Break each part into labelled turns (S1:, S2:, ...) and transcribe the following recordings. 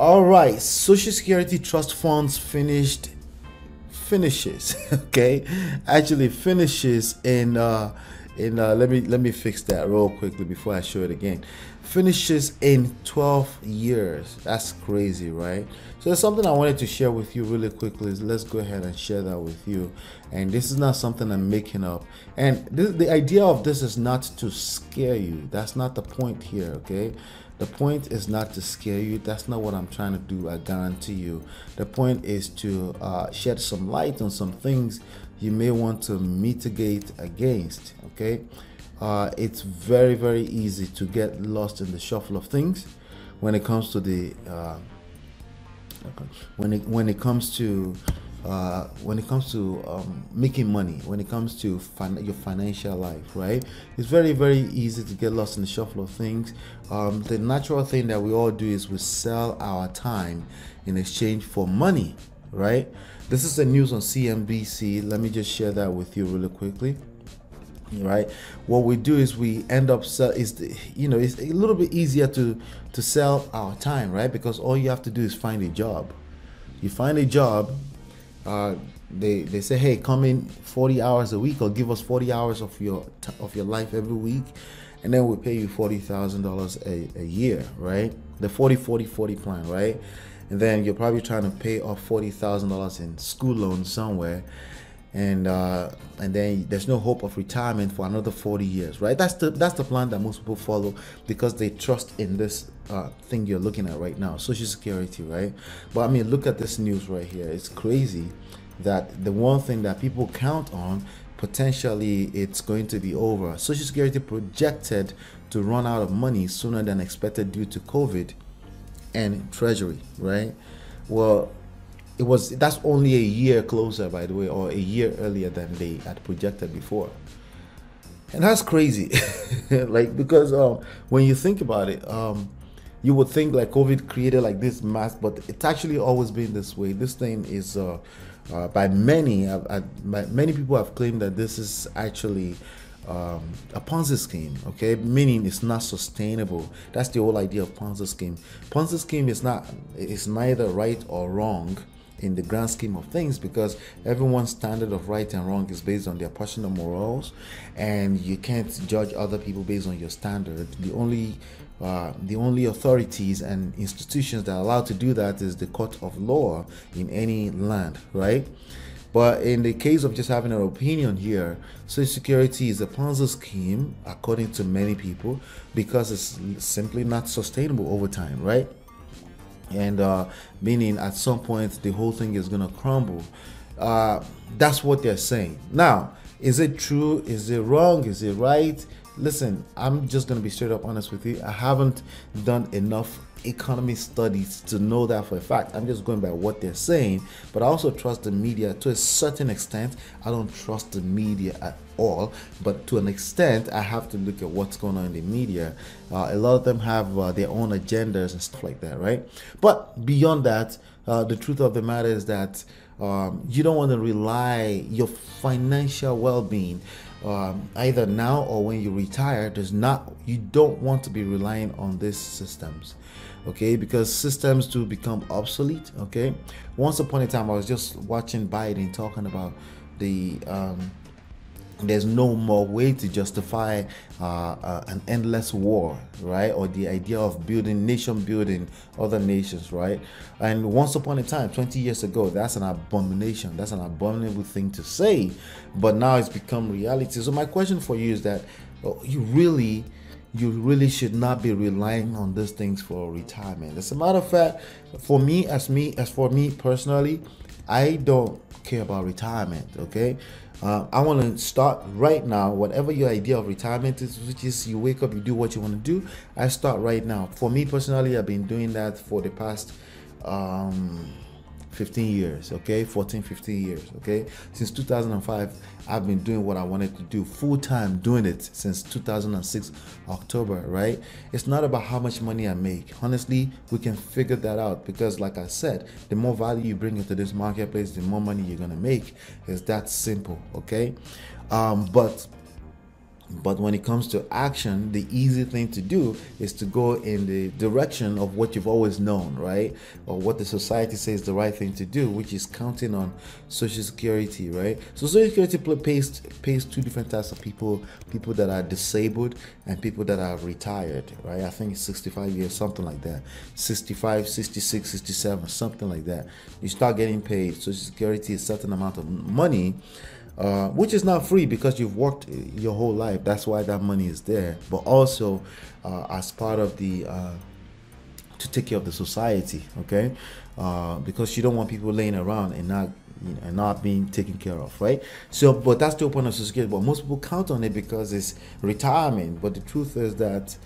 S1: All right, Social Security Trust Funds finished finishes. okay, actually finishes in uh, in uh, let me let me fix that real quickly before I show it again. Finishes in 12 years. That's crazy, right? So there's something I wanted to share with you really quickly. Let's go ahead and share that with you. And this is not something I'm making up. And this, the idea of this is not to scare you. That's not the point here, okay? The point is not to scare you. That's not what I'm trying to do. I guarantee you. The point is to uh, shed some light on some things you may want to mitigate against. Okay, uh, it's very very easy to get lost in the shuffle of things when it comes to the uh, when it when it comes to uh, when it comes to um, making money, when it comes to fin- your financial life, right? It's very, very easy to get lost in the shuffle of things. Um, the natural thing that we all do is we sell our time in exchange for money, right? This is the news on CNBC. Let me just share that with you really quickly right what we do is we end up sell is you know it's a little bit easier to to sell our time right because all you have to do is find a job you find a job uh, they they say, hey, come in 40 hours a week or give us 40 hours of your of your life every week, and then we'll pay you forty thousand dollars a year, right? The 40 40 40 plan, right? And then you're probably trying to pay off forty thousand dollars in school loans somewhere, and uh, and then there's no hope of retirement for another 40 years, right? That's the that's the plan that most people follow because they trust in this uh, thing you're looking at right now, Social Security, right? But I mean, look at this news right here. It's crazy that the one thing that people count on potentially it's going to be over. Social Security projected to run out of money sooner than expected due to COVID and Treasury, right? Well, it was that's only a year closer, by the way, or a year earlier than they had projected before. And that's crazy, like because um, when you think about it, um, you would think like COVID created like this mass, but it's actually always been this way. This thing is uh, uh, by many, uh, uh by many people have claimed that this is actually um, a Ponzi scheme. Okay, meaning it's not sustainable. That's the whole idea of Ponzi scheme. Ponzi scheme is not is neither right or wrong in the grand scheme of things because everyone's standard of right and wrong is based on their personal morals and you can't judge other people based on your standard the only uh, the only authorities and institutions that are allowed to do that is the court of law in any land right but in the case of just having an opinion here, Social Security is a Ponzi scheme, according to many people, because it's simply not sustainable over time, right? And uh, meaning at some point the whole thing is gonna crumble. Uh, that's what they're saying. Now, is it true? Is it wrong? Is it right? Listen, I'm just gonna be straight up honest with you. I haven't done enough economy studies to know that for a fact. I'm just going by what they're saying, but I also trust the media to a certain extent. I don't trust the media at all, but to an extent, I have to look at what's going on in the media. Uh, a lot of them have uh, their own agendas and stuff like that, right? But beyond that, uh, the truth of the matter is that um, you don't want to rely your financial well-being um, either now or when you retire does not you don't want to be relying on these systems okay? Because systems do become obsolete okay? Once upon a time i was just watching biden talking about the um, there's no more way to justify uh, uh, an endless war, right? Or the idea of building nation building other nations, right? And once upon a time, 20 years ago, that's an abomination. That's an abominable thing to say. But now it's become reality. So my question for you is that oh, you really you really should not be relying on these things for retirement. As a matter of fact, for me, as me, as for me personally, I don't care about retirement. Okay, uh, I want to start right now. Whatever your idea of retirement is, which is you wake up, you do what you want to do. I start right now. For me personally, I've been doing that for the past. Um, 15 years okay? 14 15 years okay? Since 2005 i've been doing what i wanted to do full time doing it since 2006 october right? It's not about how much money i make. Honestly we can figure that out because like i said the more value you bring into this marketplace the more money you're gonna make. It's that simple okay? Um, but but when it comes to action, the easy thing to do is to go in the direction of what you've always known, right? Or what the society says the right thing to do, which is counting on Social Security, right? So Social Security pays pays two different types of people: people that are disabled and people that are retired, right? I think it's 65 years, something like that. 65, 66, 67, something like that. You start getting paid. Social Security a certain amount of money uh, which is not free because you've worked your whole life. That's why that money is there. But also uh, as part of the uh, to take care of the society, okay? Uh, because you don't want people laying around and not you know, and not being taken care of, right? So, but that's the point of Social Security. But most people count on it because it's retirement. But the truth is that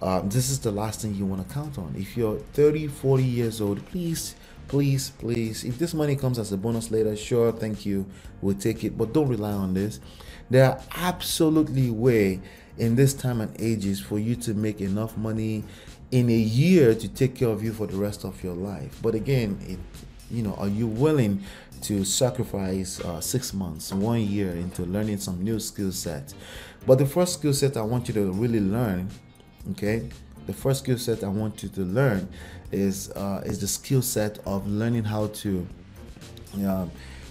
S1: um, this is the last thing you want to count on. If you're 30, 40 years old, please please please if this money comes as a bonus later sure thank you we'll take it but don't rely on this. There are absolutely way in this time and ages for you to make enough money in a year to take care of you for the rest of your life. But again it you know are you willing to sacrifice uh, six months one year into learning some new skill set? But the first skill set i want you to really learn okay the first skill set I want you to learn is uh, is the skill set of learning how to uh,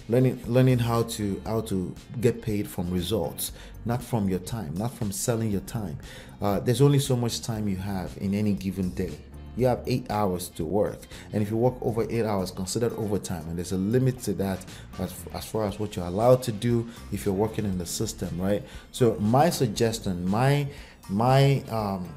S1: learning learning how to how to get paid from results not from your time not from selling your time. Uh, there's only so much time you have in any given day. You have eight hours to work. And if you work over eight hours considered overtime. And there's a limit to that as, as far as what you're allowed to do if you're working in the system right? So my suggestion my my um,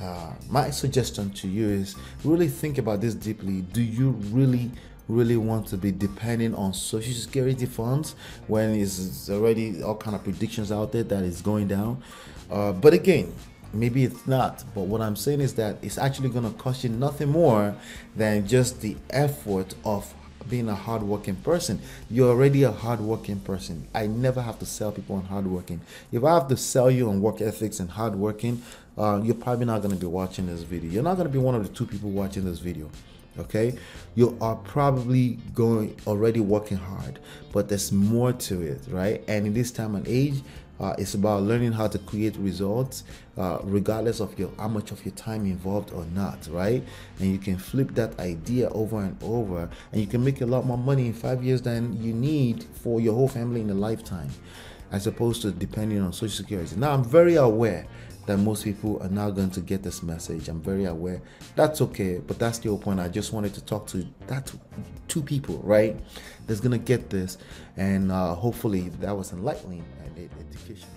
S1: uh, my suggestion to you is really think about this deeply. Do you really really want to be depending on social security funds when it's already all kind of predictions out there that it's going down uh, but again maybe it's not but what i'm saying is that it's actually going to cost you nothing more than just the effort of being a hardworking person. You're already a hardworking person. I never have to sell people on hardworking. If I have to sell you on work ethics and hardworking, uh, you're probably not going to be watching this video. You're not going to be one of the two people watching this video. Okay, you are probably going already working hard, but there's more to it, right? And in this time and age, uh, it's about learning how to create results, uh, regardless of your how much of your time involved or not, right? And you can flip that idea over and over, and you can make a lot more money in five years than you need for your whole family in a lifetime, as opposed to depending on Social Security. Now, I'm very aware that most people are now going to get this message. I'm very aware. That's okay, but that's the point. I just wanted to talk to that two people, right? That's gonna get this, and uh, hopefully that was enlightening and educational.